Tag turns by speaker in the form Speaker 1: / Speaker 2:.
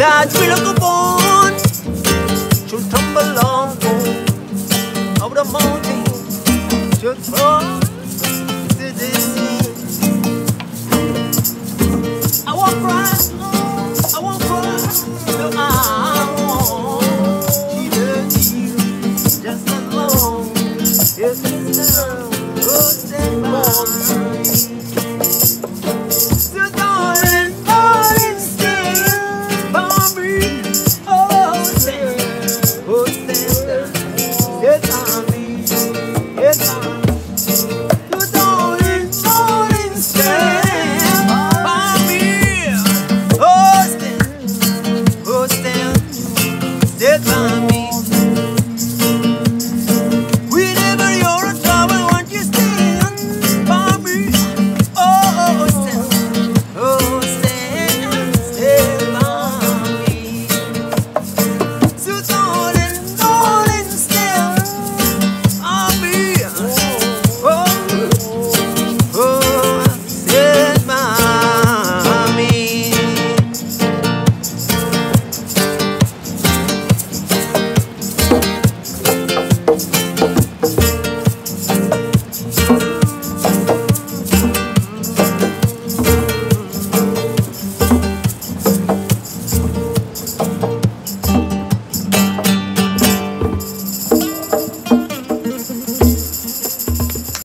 Speaker 1: that we look upon should tumble on over the mountain should cross the sea. I won't cry, I won't cry, no, I won't. She just alone. Yes. me.